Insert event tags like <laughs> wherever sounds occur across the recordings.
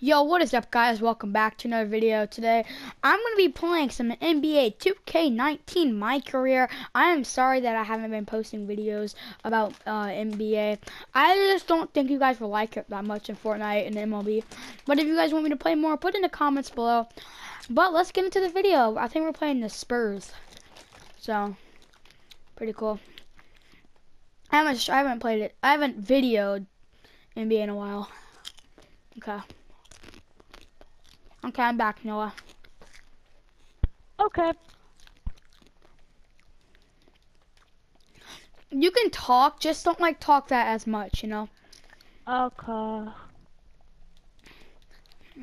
Yo, what is up guys? Welcome back to another video. Today, I'm going to be playing some NBA 2K19 My Career. I am sorry that I haven't been posting videos about uh, NBA. I just don't think you guys will like it that much in Fortnite and MLB. But if you guys want me to play more, put in the comments below. But let's get into the video. I think we're playing the Spurs. So, pretty cool. I haven't, I haven't played it. I haven't videoed NBA in a while. Okay. Okay, I'm back, Noah. Okay. You can talk, just don't like talk that as much, you know? Okay.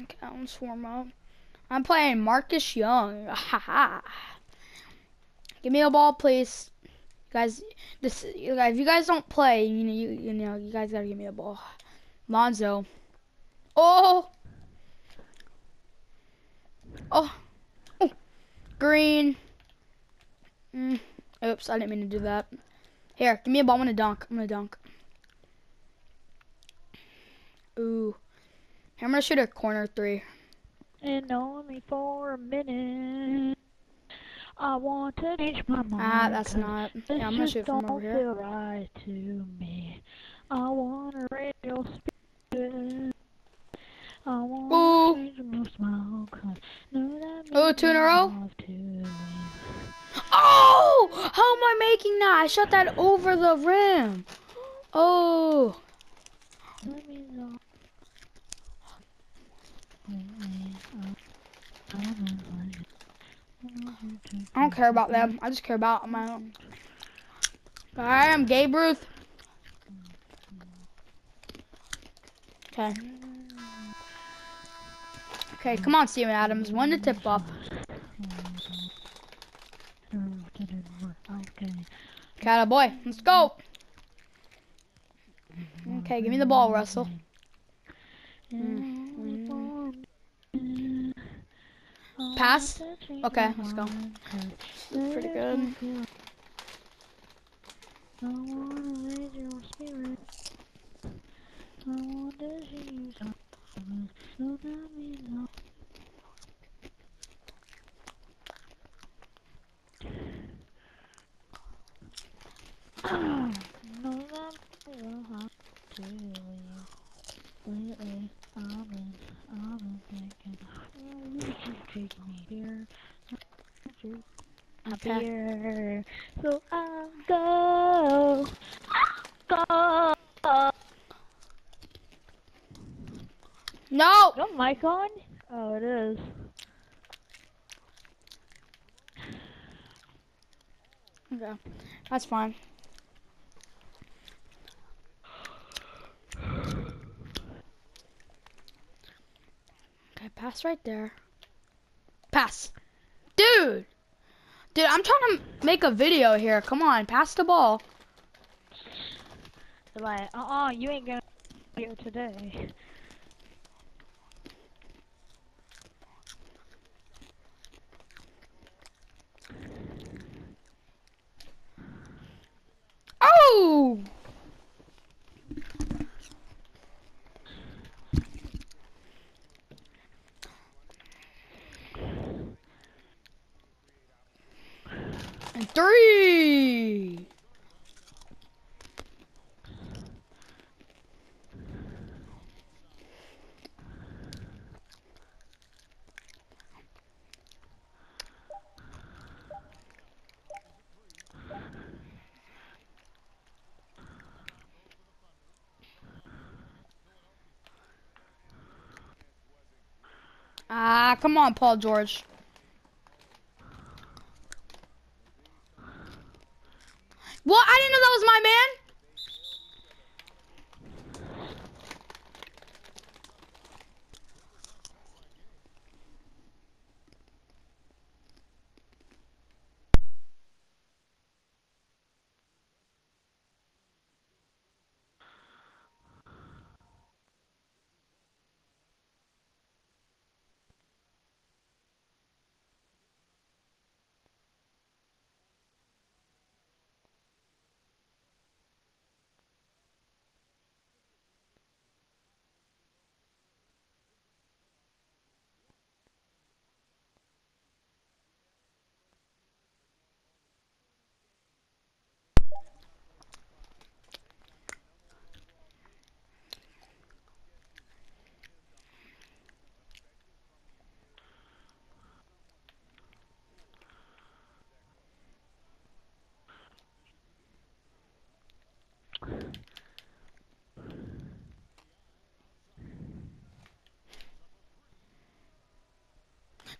Okay, let's warm up. I'm playing Marcus Young. <laughs> Haha. Give me a ball, please. You Guys, this if you guys don't play, you know, you, you know, you guys gotta give me a ball. Lonzo. Oh! Oh. oh. Green. Mm. Oops, I didn't mean to do that. Here, give me a ball. I'm gonna dunk. I'm gonna dunk. Ooh. Here, I'm gonna shoot a corner three. And only for a minute. I want to change my mind. Ah, that's not. Yeah, I'm gonna shoot from over here. Right to me. I wanna raise your spirit. I wanna change your smile. Oh, two in a row. Oh! How am I making that? I shot that over the rim. Oh. I don't care about them. I just care about my own. Alright, I'm Gabe Ruth. Okay. Okay, come on, Steven Adams. One to tip off. Okay, boy. Let's go. Okay, give me the ball, Russell. Pass. Okay, let's go. Pretty good. Lately, I've been, I've been thinking, oh, you should take me here. Up Okay. here. So I'll go. I'll go. No! No mic on? Oh, it is. Okay, that's fine. Okay, pass right there. Pass. Dude! Dude, I'm trying to make a video here. Come on, pass the ball. They're like, uh-uh, you ain't gonna here today. Oh! And three! Ah, come on, Paul George.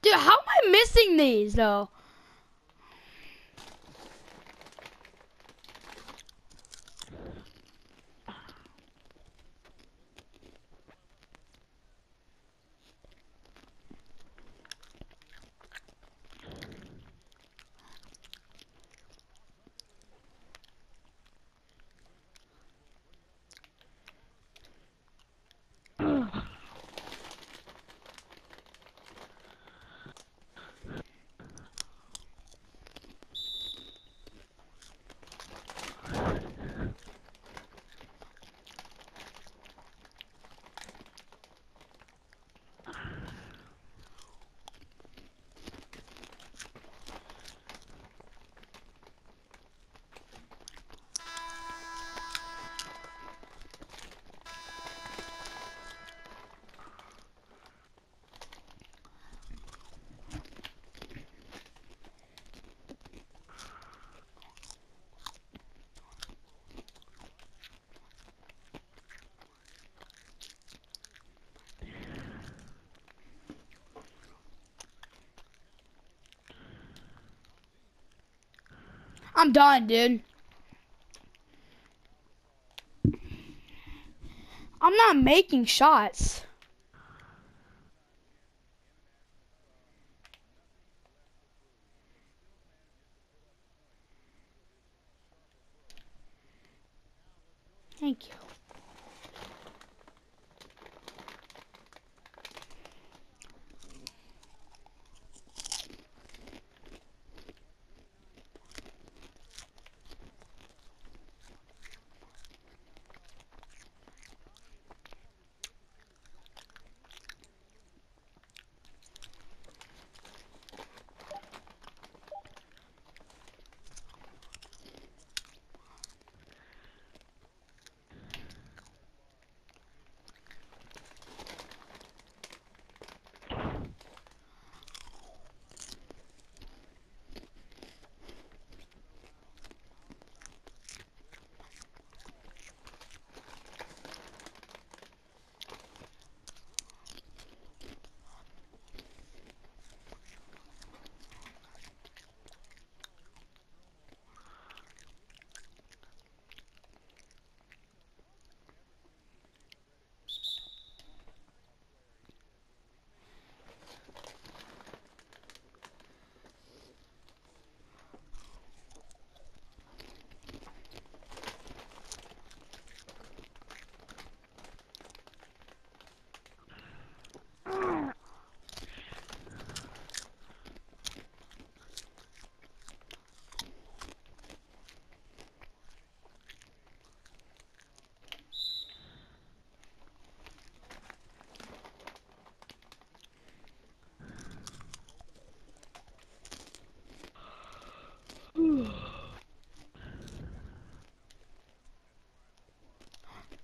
Dude, how am I missing these though? I'm done, dude. I'm not making shots.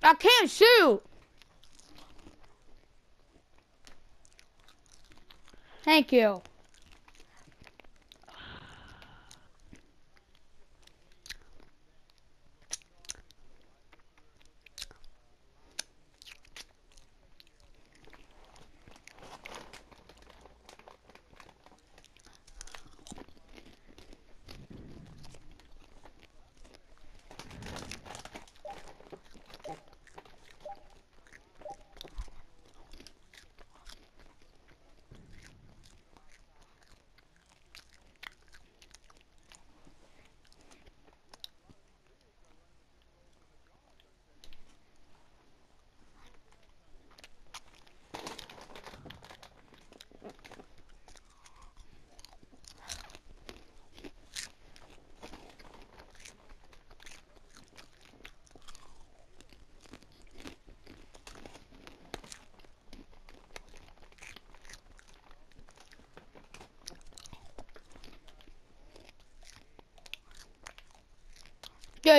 I can't shoot. Thank you.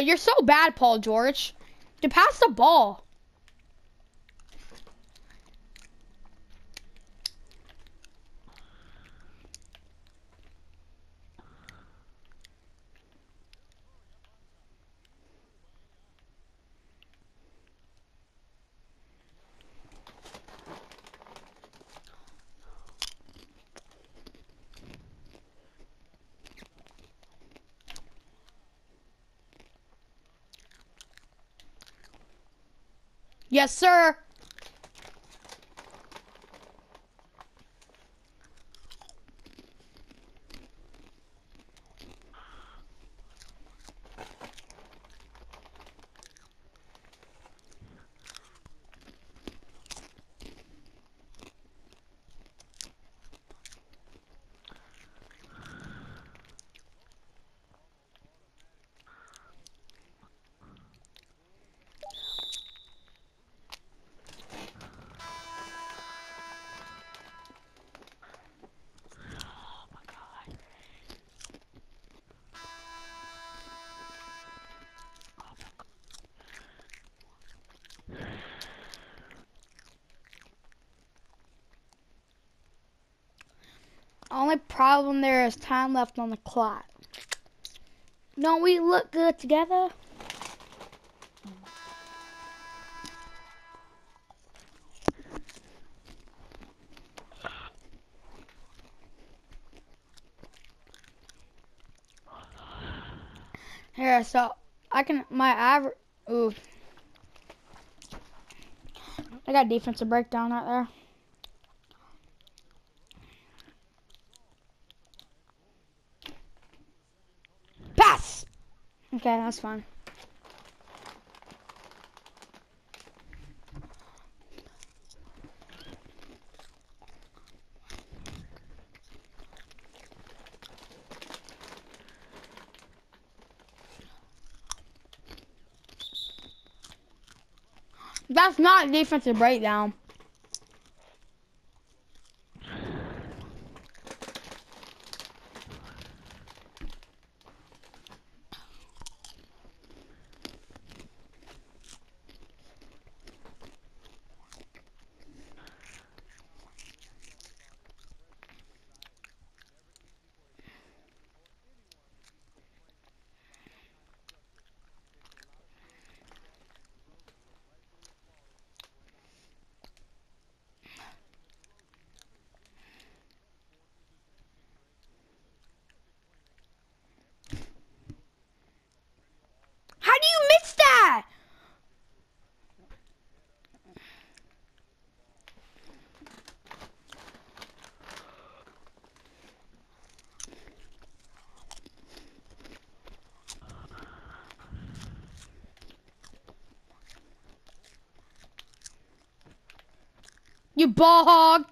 You're so bad, Paul George. To pass the ball. Yes, sir. Only problem there is time left on the clock. Don't we look good together? Here, so I can my average. Ooh, I got defensive breakdown out there. Pass. Okay, that's fine. That's not defensive breakdown. How do you miss that? You ball hog.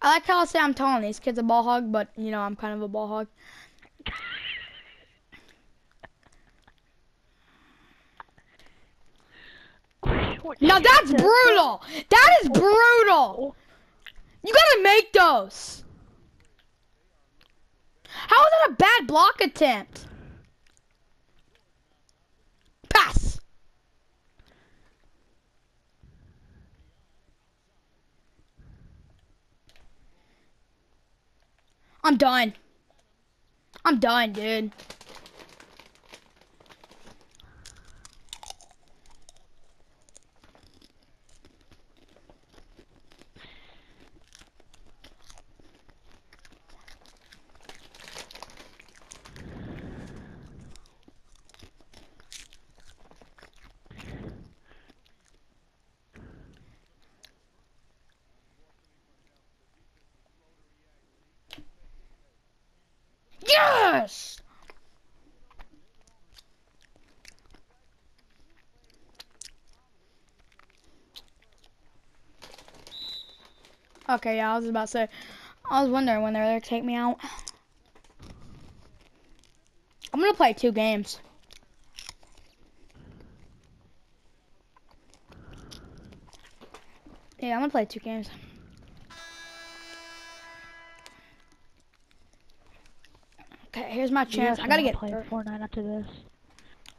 I like how I say I'm telling these kids a ball hog, but you know I'm kind of a ball hog. Now that's brutal. That is brutal. You gotta make those. How is that a bad block attempt? Pass. I'm done. I'm done, dude. Yes! Okay, yeah, I was about to say, I was wondering when they're there to take me out. I'm gonna play two games. Yeah, I'm gonna play two games. Okay, here's my chance. I gotta get. play Fortnite after this.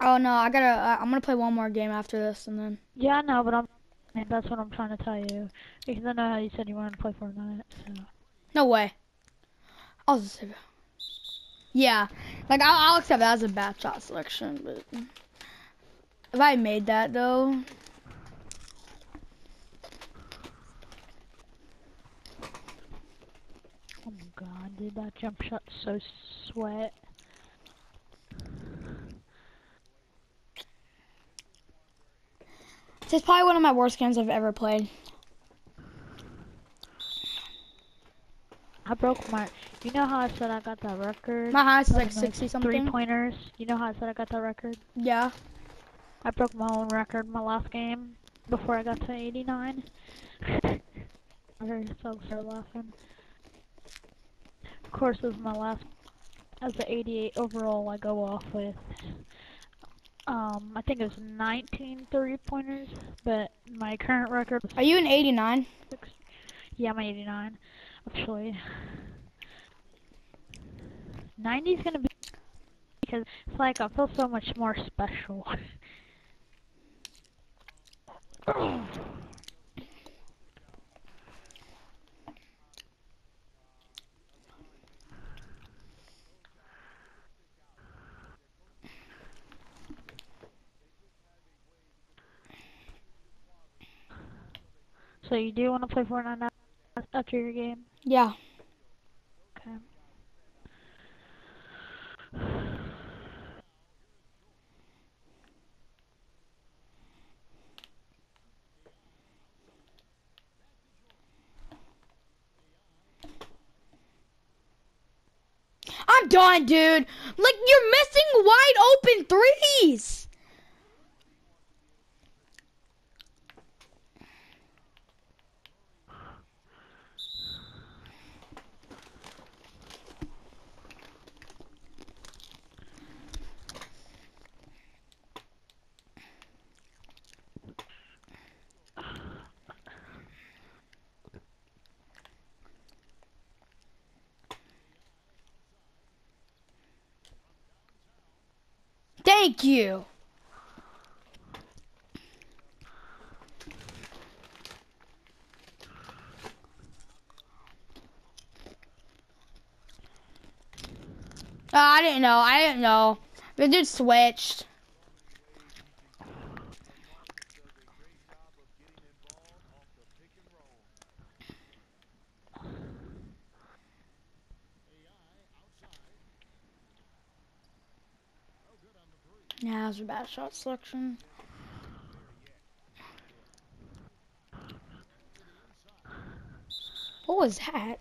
Oh no, I gotta. Uh, I'm gonna play one more game after this, and then. Yeah, I know, but I'm. And That's what I'm trying to tell you because I know how you said you wanted to play Fortnite. So. No way. I'll just say. Yeah, like I'll, I'll accept that as a bad shot selection, but if I made that though, Oh my god, dude, that jump shot's so sweat. This is probably one of my worst games I've ever played. I broke my. You know how I said I got that record? My highest is like of, 60 Three something. pointers. You know how I said I got that record? Yeah. I broke my own record my last game before I got to 89. <laughs> I heard so start laughing. Of course, this is my last as the 88 overall I go off with. Um, I think it was 19 three pointers, but my current record was Are you an 89? six. Yeah, I'm 89, actually. 90's gonna be because it's like I feel so much more special. <clears throat> so you do want to play Fortnite after your game? Yeah. Okay. I'm done, dude. Like, you're missing wide open threes. Thank you. Uh, I didn't know. I didn't know. The dude switched. Was a bad shot selection. What was that?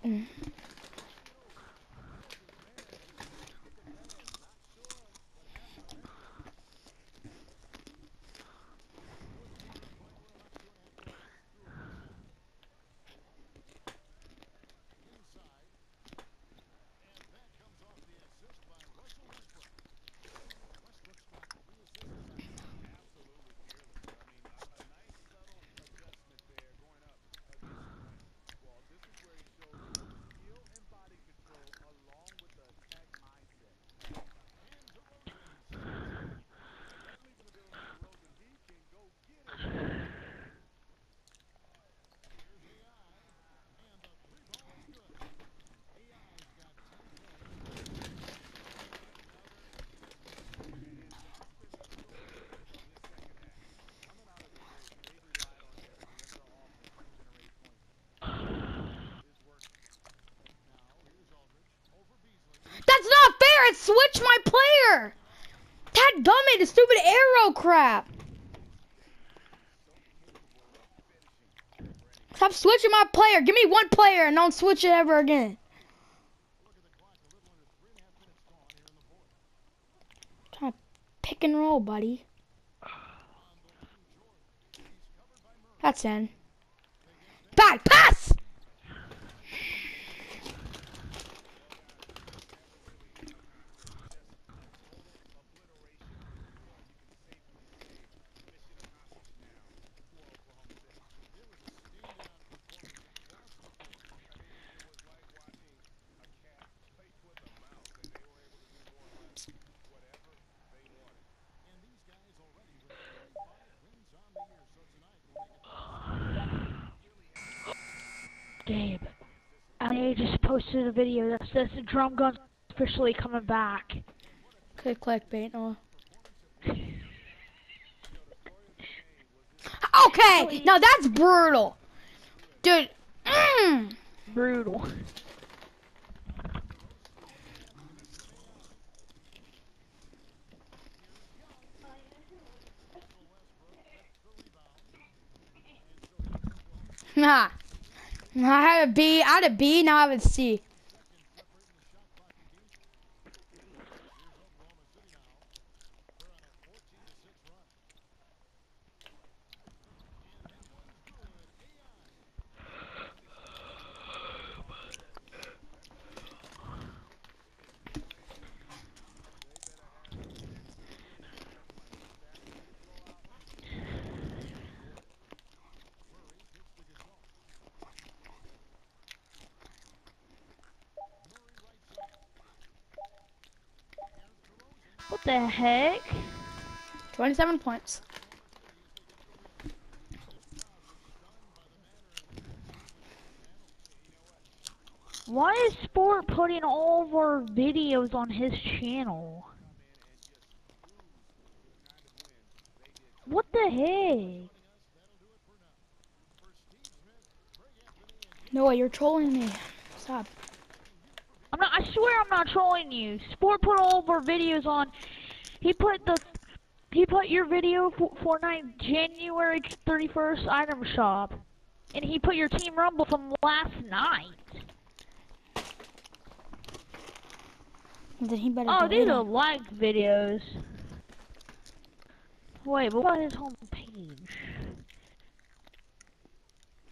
That's not fair. It switched my player. That dummy, the stupid arrow crap. Stop switching my player. Give me one player and don't switch it ever again. Trying to pick and roll, buddy. That's in. Back pass. Gabe, I just posted a video that says the drum gun's officially coming back. Click clickbait, Noah. <laughs> Okay, now that's brutal. Dude, mm. Brutal. I had a B. I had a B. Now I have a C. What the heck? 27 points. Why is Sport putting all of our videos on his channel? What the heck? Noah, you're trolling me. Stop. I'm not. I swear I'm not trolling you. Sport put all of our videos on. He put the. He put your video for Fortnite January 31st item shop, and he put your Team Rumble from last night. Then he better. Oh, these are like videos. Wait, but what is home page?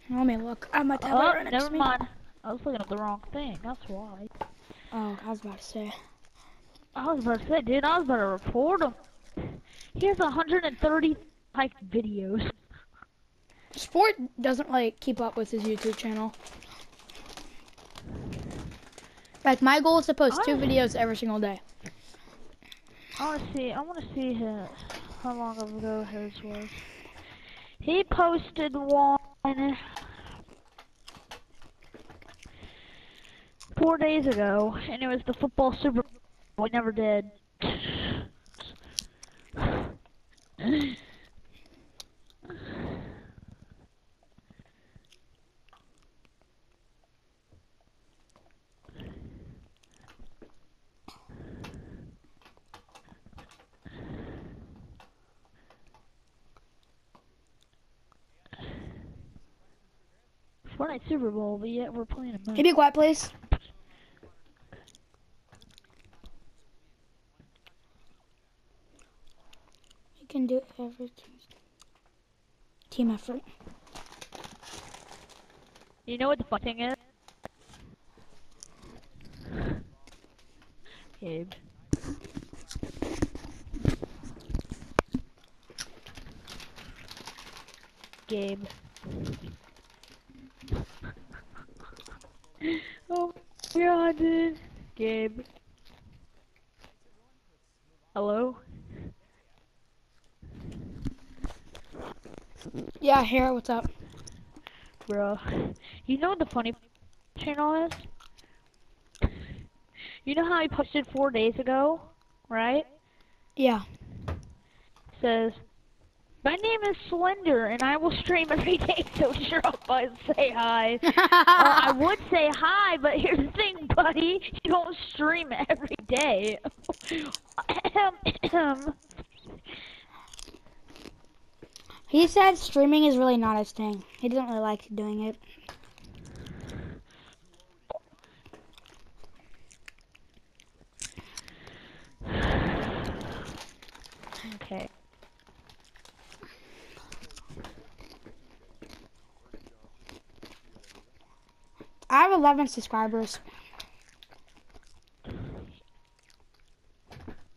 Let me look. I'm my tablet Oh, right never me. mind. I was looking at the wrong thing. That's why. Oh, I was about to say. I was about to say, dude, I was about to report him. He has 130 like videos. Sport doesn't like keep up with his YouTube channel. Like my goal is to post two videos every single day. I want to see. I want to see his, how long ago his was. He posted one four days ago, and it was the football Super. We never did. Fortnite Super Bowl, but yet we're playing a Can you be quiet, please? You can do everything. Team effort. You know what the fucking is? Gabe. Gabe. <laughs> oh god, dude. Gabe. Hello? Yeah, here. What's up? Bro. You know what the funny channel is? You know how I posted four days ago, right? Yeah. says, My name is Slender and I will stream every <laughs> day, so drop by and say hi. Well, I <laughs> would say hi, but here's the thing, buddy. You don't stream every day. <laughs> he said streaming is really not his thing. He doesn't really like doing it. okay. I have 11 subscribers.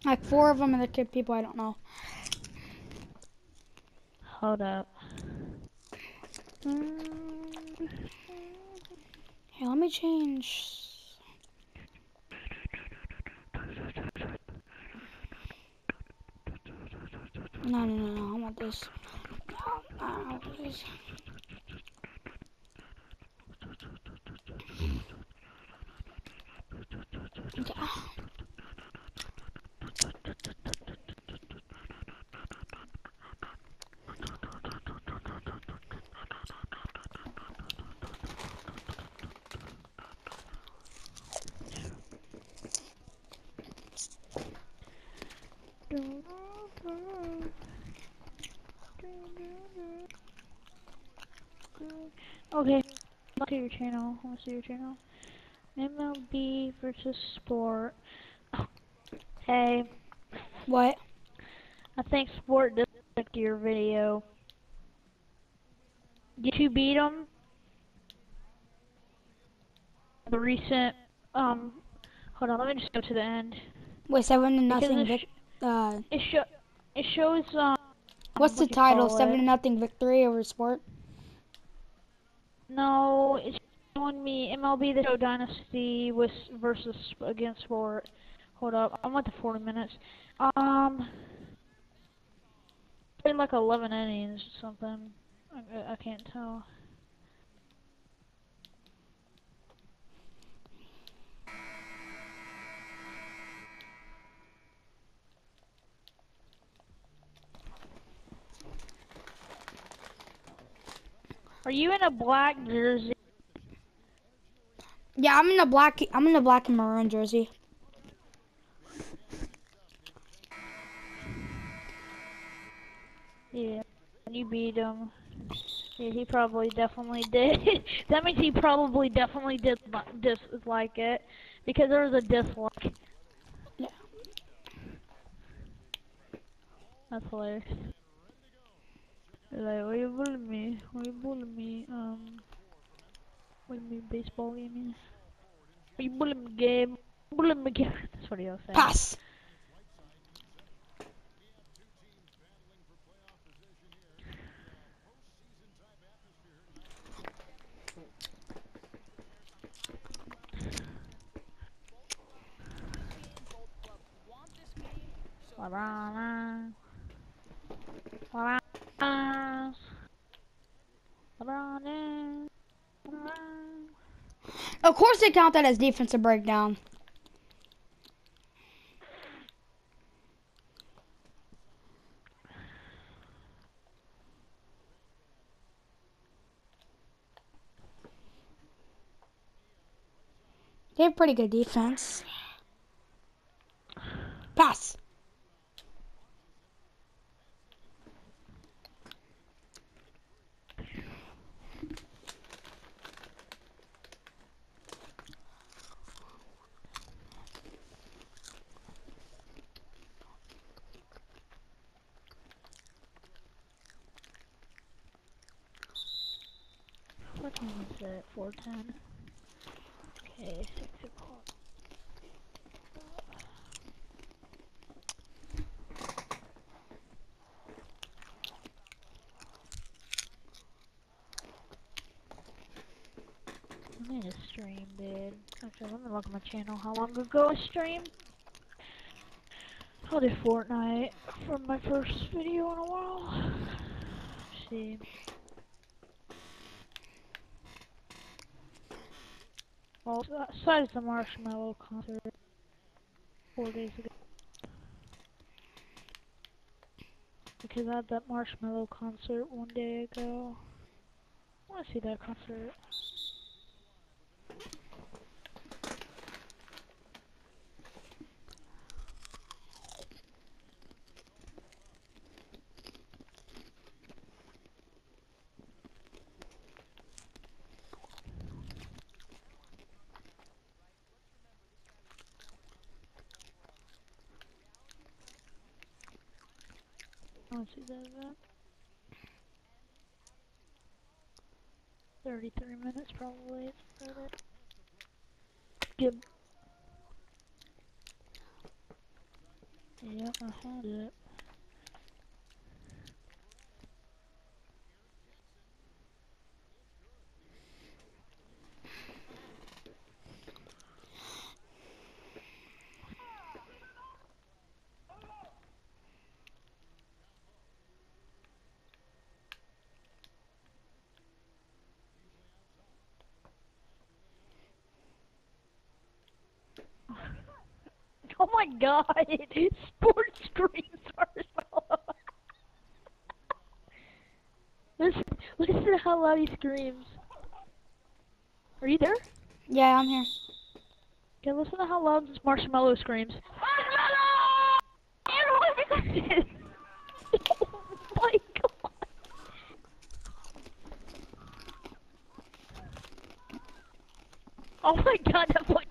Like four of them are the kid people I don't know. Hold up. Mm, Hey, let me change. No, no, no, no. I want this. No, no, please. Let's see your channel. Let's see your channel. MLB versus sport. <laughs> Hey, What? I think sport does to your video. Did you beat them? The recent, um, hold on, let me just go to the end. Wait, seven to nothing. it, sh uh, it, sho it shows, um, what's the what title? Seven it. to nothing victory over sport. No, it's showing me MLB The Show Dynasty with versus against Sport. Hold up, I'm at the 40 minutes. Um, been like 11 innings or something. I- I can't tell. Are you in a black jersey? Yeah, I'm in the black. I'm in the black and maroon jersey. Yeah, you beat him. Yeah, he probably definitely did. <laughs> that means he probably definitely did li- dislike it because there was a dislike. Yeah. That's hilarious. Like, why you bullying me? Why you bullying me? Um, what do you mean baseball game? Are you bullying me game? Bullying me game? That's what he was saying. Pass. LeBron. LeBron. LeBron. LeBron. Of course, they count that as defensive breakdown. They have pretty good defense. Pass. It? 410. Okay, 6 o'clock. I need a stream, dude. Actually, let me look at my channel. How long ago I streamed? I did Fortnite for my first video in a while. Let's see. Well, besides the Marshmello concert four days ago. Because I had that Marshmello concert one day ago. I want to see that concert. That 33 minutes probably. Give. Yep, I had it. Oh my god! <laughs> Sports screens are <laughs> Listen, listen to how loud he screams. Are you there? Yeah, I'm here. Okay, listen to how loud this Marshmello screams. Marshmello! oh my god! Oh my god, that boy.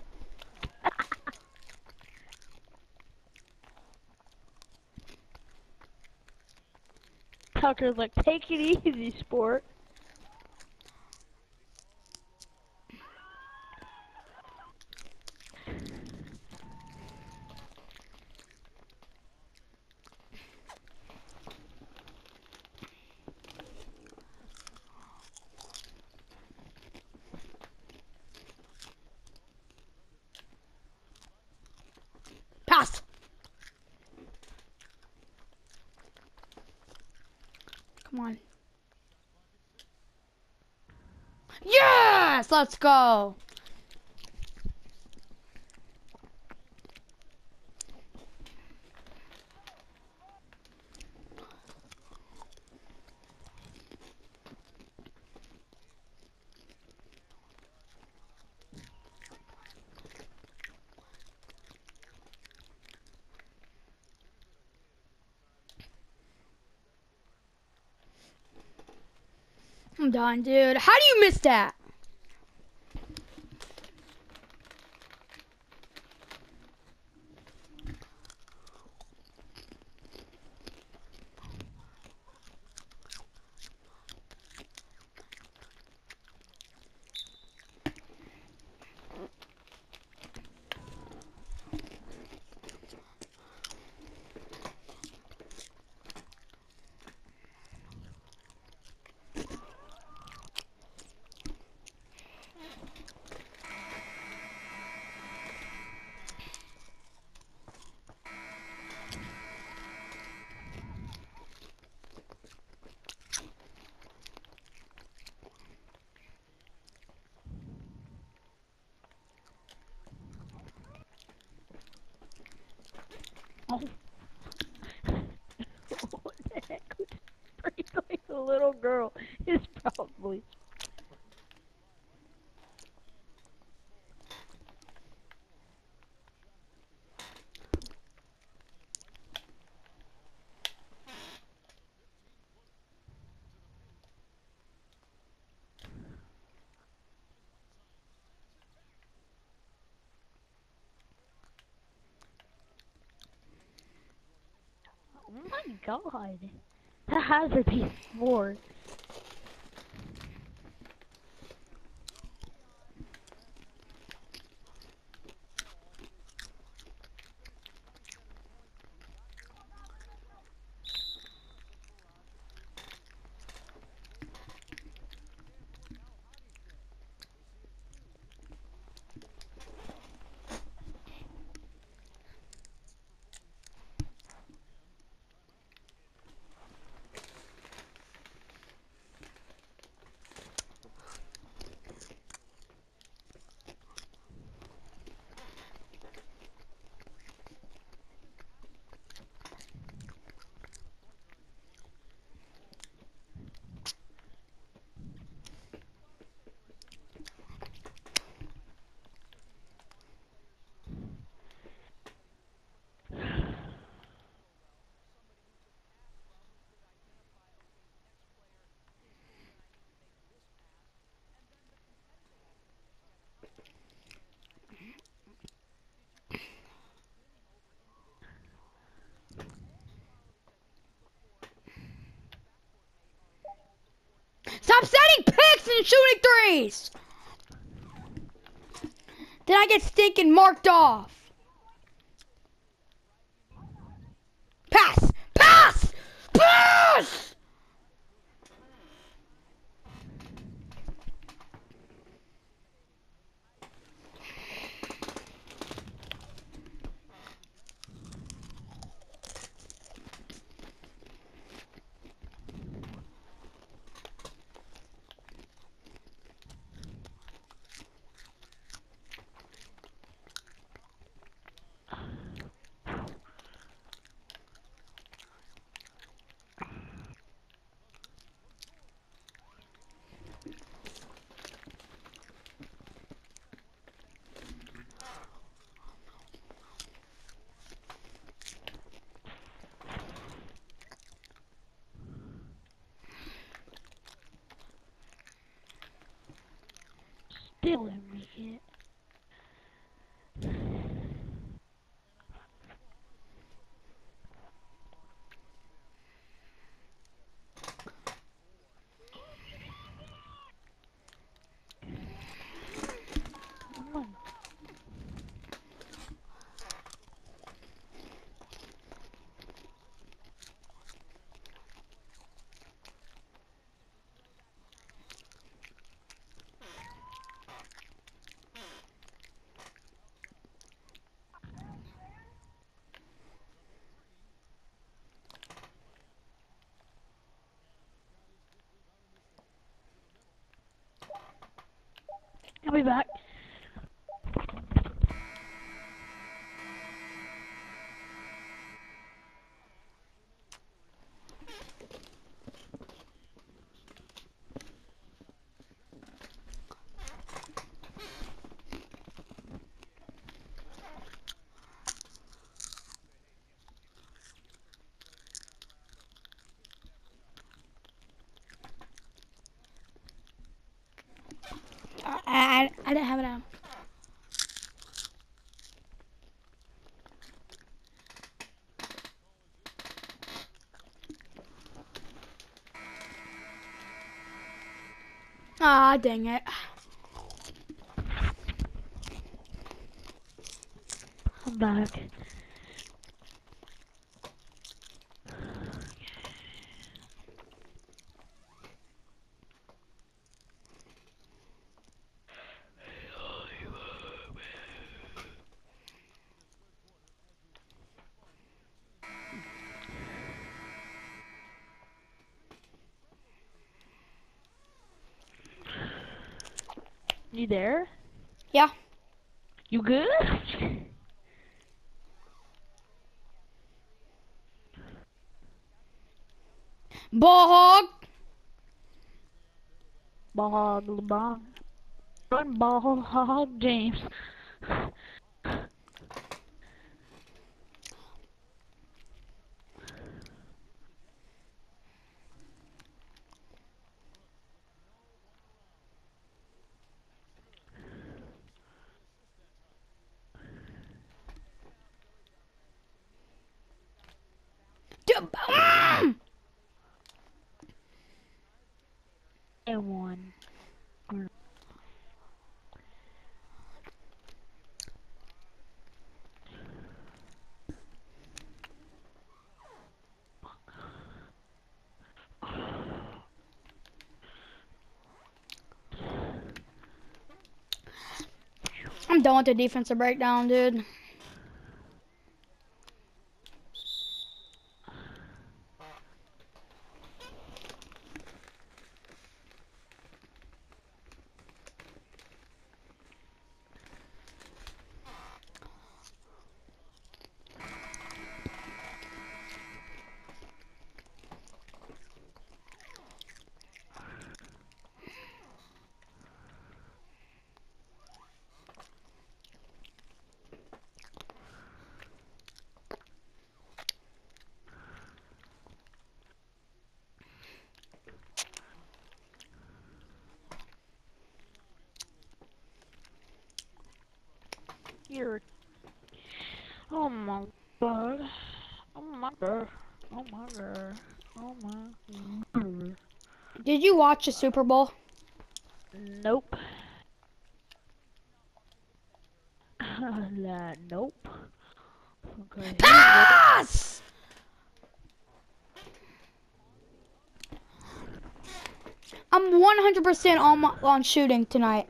Tucker's like, take it easy, sport. Pass. Come on. Yes! Let's go. I'm done, dude. How do you miss that? Oh. what the heck? Who just breathed like a little girl? It's probably. Oh my god. That has to be sport. Stop setting shooting threes. Then I get stinking marked off. Pass! Pass! Pass! Still didn't make it. I'll be back. I, I, I didn't have it out. Ah, dang it. I'm back. You there? Yeah. You good? Bog! Bog LeBron. Run ball hog James. Dude, mm! And one. Done with the defensive breakdown, dude. You're. Oh my god. Oh my god. Oh my god. Oh my god. Did you watch the Super Bowl? Nope. <laughs> Nope. Okay. Pass! I'm 100% on my, on shooting tonight.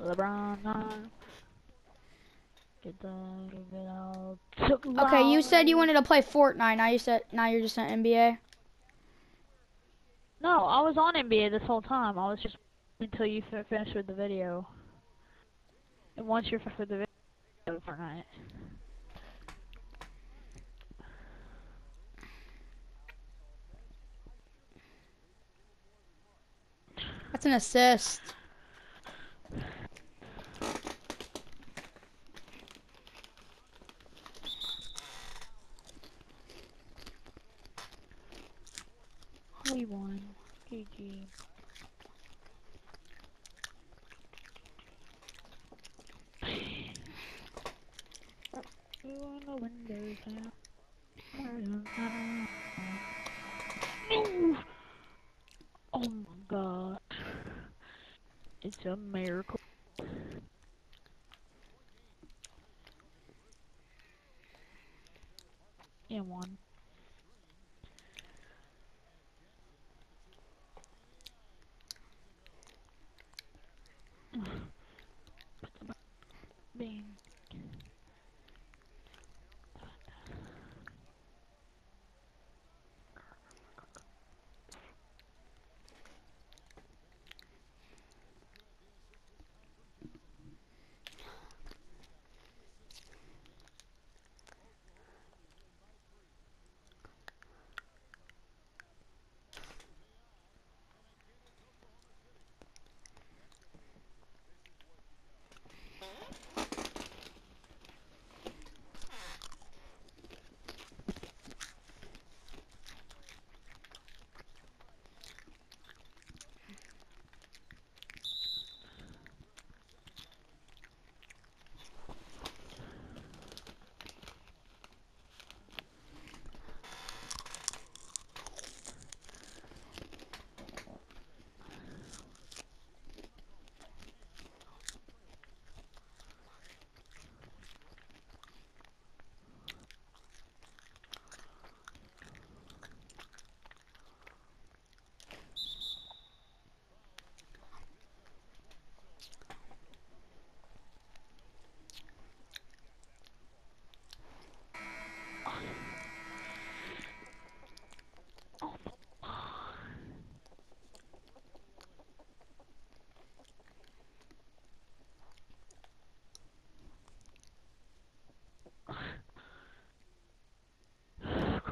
LeBron on. Get the get out. Okay, you said you wanted to play Fortnite. Now you said now you're just on NBA. No, I was on NBA this whole time. I was just until you finished with the video. And once you're finished with the video, Fortnite. That's an assist. We won. GG. On the windows now. Oh my god. It's a miracle.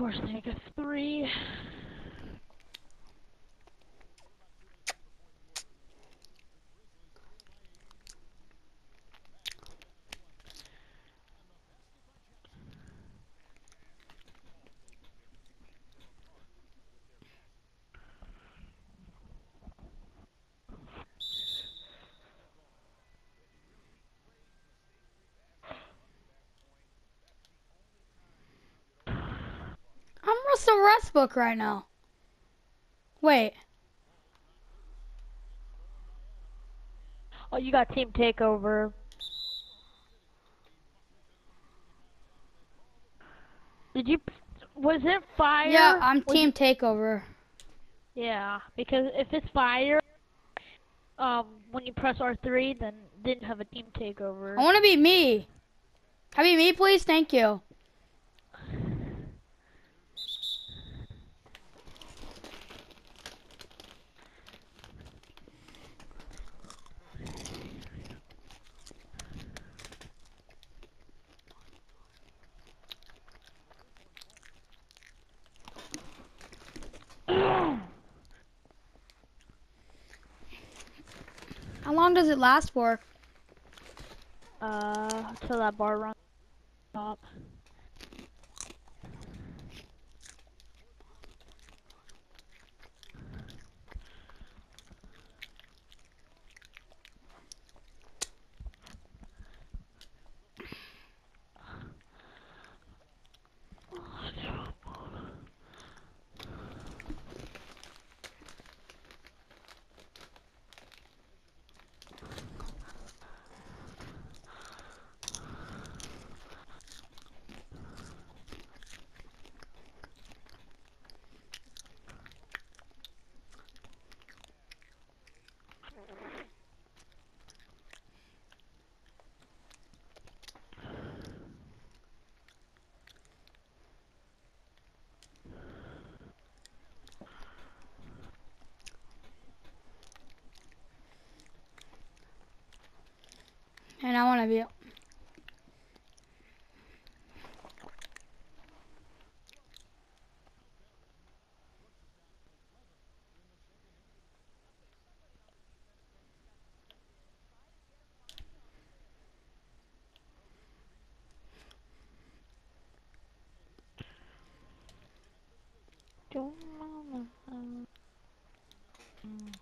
Course, take a three. I'm Russell Westbrook right now. Wait. Oh, you got team takeover. Did you? Was it fire? Yeah, I'm Was- team takeover. Yeah, because if it's fire, um, when you press R3, then didn't have a team takeover. I want to be me. Can I be me, please? Thank you. How long does it last for? Uh, till that bar runs up. avant la VR. Don't. Mm.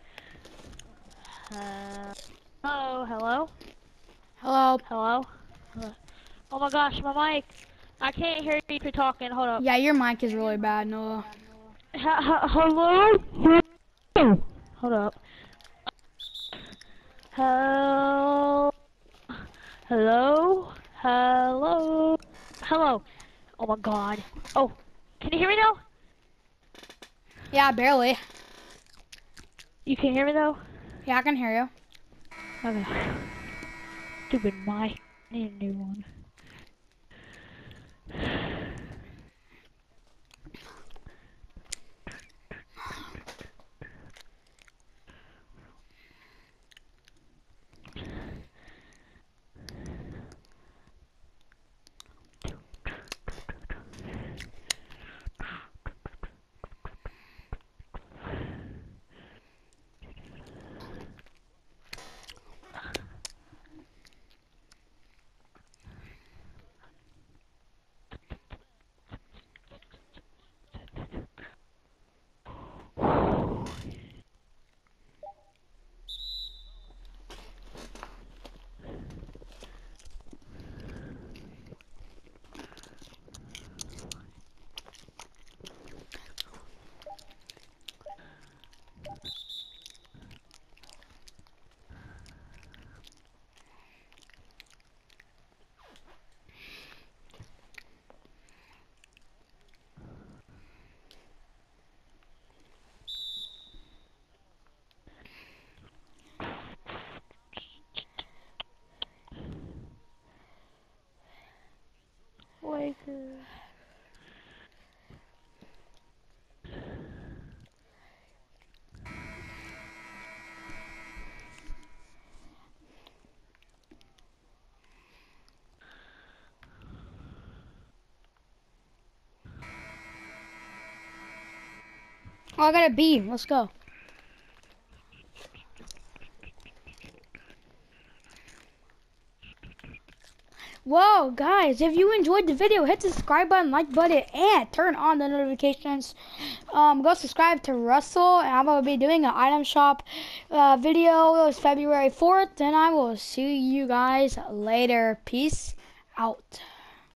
Uh, oh, hello? Hello. Hello? Hello? Oh my gosh, my mic. I can't hear you if you're talking. Hold up. Yeah, your mic is really bad, Noah. H- <laughs> hello? Hold up. Hello? Hello? Hello? Hello? Oh my god. Oh, can you hear me now? Yeah, barely. You can hear me though? Yeah, I can hear you. Okay. Stupid mic. Need a new one. Oh, I got a a B. Let's go. Whoa, guys, if you enjoyed the video, hit the subscribe button, like button, and turn on the notifications. Um, go subscribe to Russell, and I'm going to be doing an item shop uh, video. It's February 4th, and I will see you guys later. Peace out.